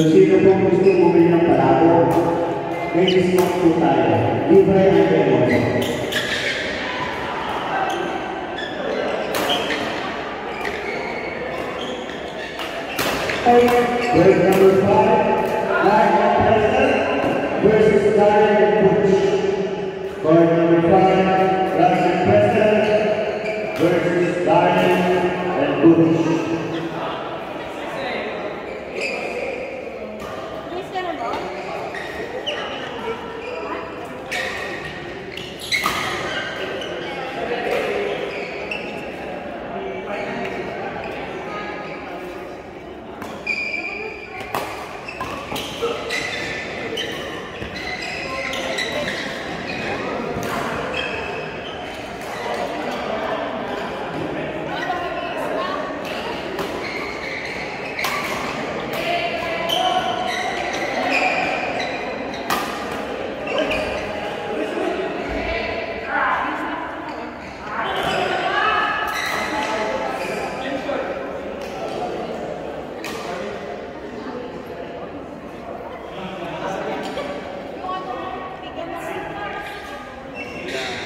Kung sino pong gusto bumili ng palabo, may discount po tayo. Libre ang demo. Break number five,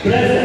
Gracias.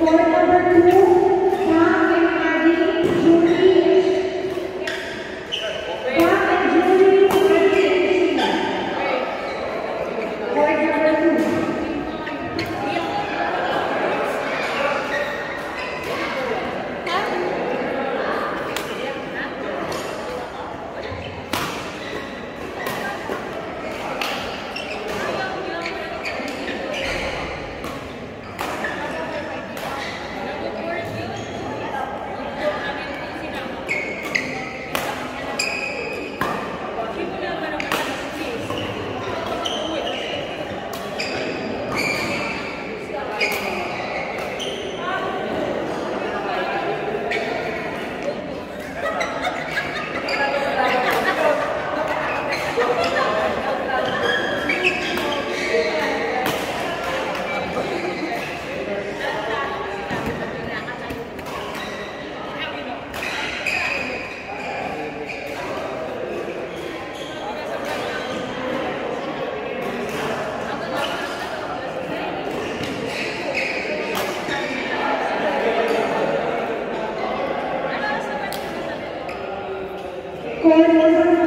Board number two, Tom Court number